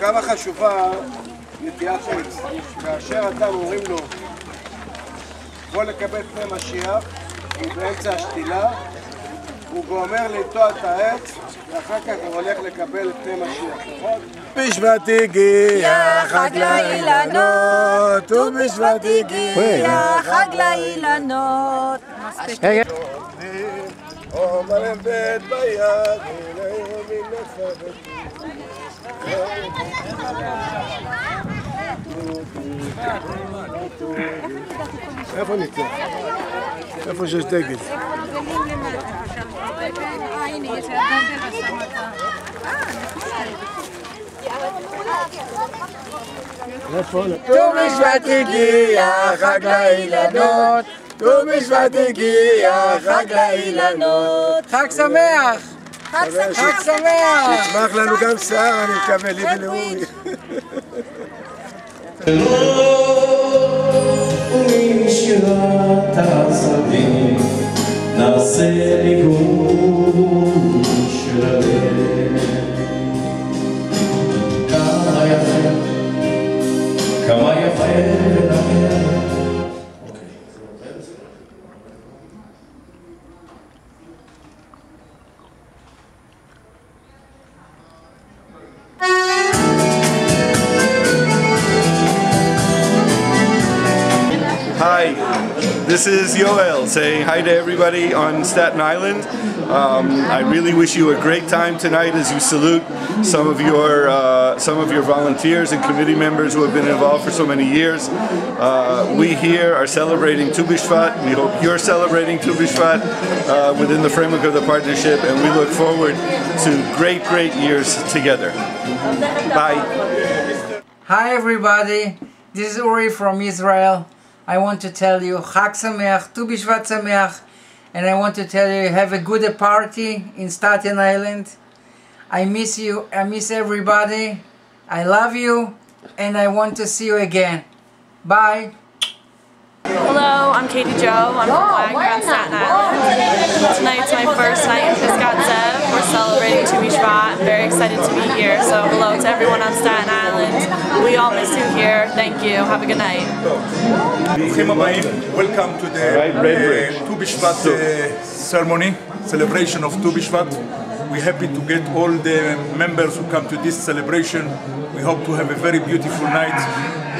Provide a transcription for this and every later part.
כמה חשובה נטיית עץ. כאשר אדם אומרים לו, בוא לקבל פני משיח, הוא באמצע השתילה, הוא גומר לנטוע את העץ, ואחר כך הוא הולך לקבל פני משיח, נכון? בשבט הגיע חג לאילנות, ט"ו בשבט הגיע חג לאילנות. עומר בית ביד, הנה יומי נפלת. איפה נמצא? איפה שיש דגל? איפה? ט"ו בשבט הגיע חג לאילנות, ט"ו בשבט הגיע חג לאילנות. חג שמח! חג שמח! חג שמח! יצמח לנו גם שיער, אני מקווה, לי ולאורי. ומשירת העשבים נעשה ניגון של הלב. כמה יפה, כמה יפה. This is Yoel saying hi to everybody on Staten Island. Um, I really wish you a great time tonight as you salute some of your uh, some of your volunteers and committee members who have been involved for so many years. Uh, we here are celebrating Tu B'Shvat. We hope you're celebrating Tu B'Shvat uh, within the framework of the partnership, and we look forward to great, great years together. Bye. Hi everybody, this is Uri from Israel. I want to tell you Chag Sameach, Tu B'Shvat Sameach, and I want to tell you have a good party in Staten Island. I miss you, I miss everybody. I love you, and I want to see you again. Bye. Hello, I'm Katie Joe. I'm from oh, Wagner on Staten Island. Oh, Tonight's my first night in Pisgat Zev. We're celebrating Tu B'Shvat. I'm very excited to be here. So hello to everyone on Staten Island. We all miss you here. Thank you. Have a good night. Welcome to the uh, Tu Bishvat uh, ceremony, celebration of Tu Bishvat we're happy to get all the members who come to this celebration. We hope to have a very beautiful night.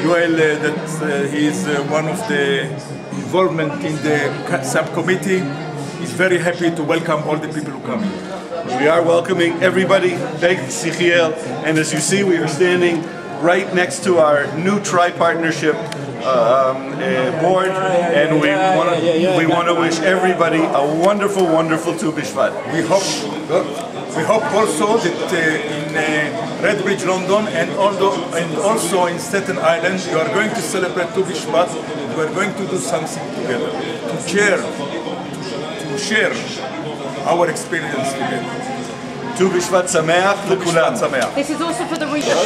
Joel, uh, that uh, he is uh, one of the involvement in the subcommittee, is very happy to welcome all the people who come. We are welcoming everybody. Thank you, And as you see, we are standing right next to our new tri-partnership um, uh, board, and we want to we want to wish everybody a wonderful, wonderful Tu B'Shvat. We hope, we hope also that uh, in uh, Redbridge, London, and also, and also in Staten Island, you are going to celebrate Tu B'Shvat. You are going to do something together, to share, to share our experience together. This is also for the region.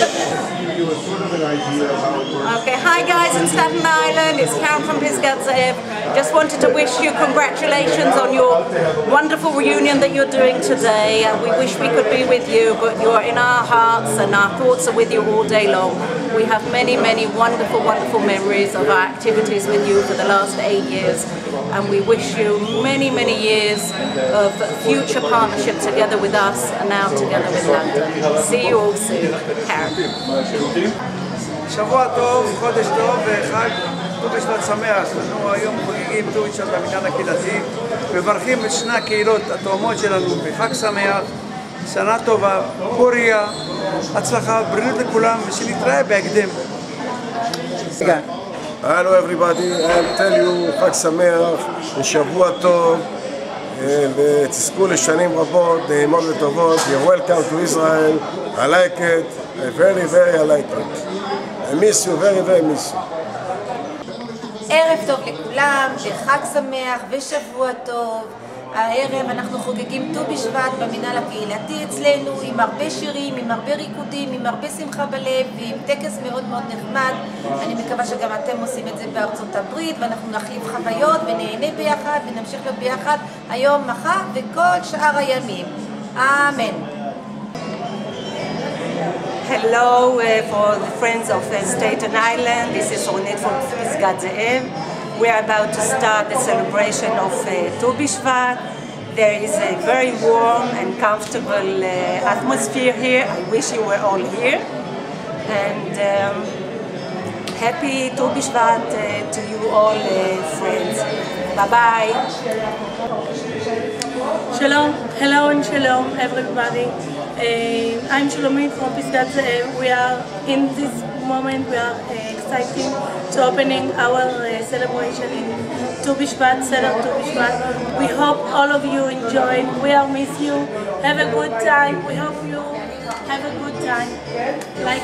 give you a sort of an idea of how it works. Okay, hi guys in Staten Island, it's Karen from Pisgat Zev. Just wanted to wish you congratulations on your wonderful reunion that you're doing today. Uh, we wish we could be with you, but you're in our hearts and our thoughts are with you all day long. We have many, many wonderful, wonderful memories of our activities with you for the last eight years. And we wish you many, many years of future partnership together with us and now together with London. See you all soon. Karen. שבוע טוב, חודש טוב וחג ט"ו בשבט שמח. אנחנו היום חוגגים ט"ו בשבט במנהל הקהילתי, מברכים את שני הקהילות התאומות שלנו בחג שמח, שנה טובה, פוריה, הצלחה, בריאות לכולם, ושנתראה בהקדם. Hello everybody, I'll tell you חג שמח ושבוע טוב אה, ותזכו לשנים רבות, נעימות וטובות. You're welcome to Israel, I like it, I very very I like it. I miss you, very very miss you. ערב טוב לכולם, וחג שמח ושבוע טוב. הערב אנחנו חוגגים ט"ו בשבט במינהל הקהילתי אצלנו עם הרבה שירים, עם הרבה ריקודים, עם הרבה שמחה בלב ועם טקס מאוד מאוד נחמד. אני מקווה שגם אתם עושים את זה בארצות הברית ואנחנו נחליף חוויות ונהנה ביחד ונמשיך להיות ביחד היום, מחר וכל שאר הימים. אמן. Hello uh, for the friends of uh, Staten Island. This is Ronit from Pisgat Ze'ev. We are about to start the celebration of uh, Tu B'Shvat. There is a very warm and comfortable uh, atmosphere here. I wish you were all here. And um, happy Tu B'Shvat uh, to you all, uh, friends. Bye-bye. Shalom, hello and shalom everybody. Uh, I'm Shalomit from Pisgat Ze'ev. We are in this moment, we are uh, excited to opening our uh, celebration in Tu B'Shvat, Seder Tu B'Shvat. We hope all of you enjoy. We will miss you. Have a good time. We hope you have a good time. Like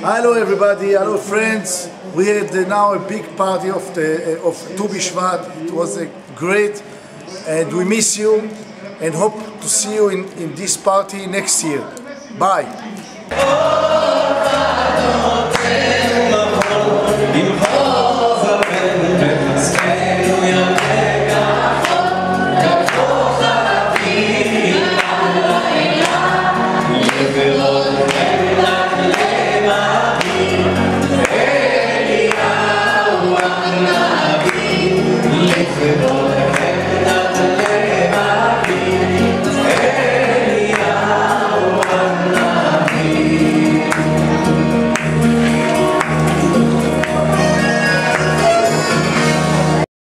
Hello everybody, hello friends. We had uh, now a big party of the uh, of Tu B'Shvat. It was a great and we miss you and hope to see you in, in this party next year. Bye.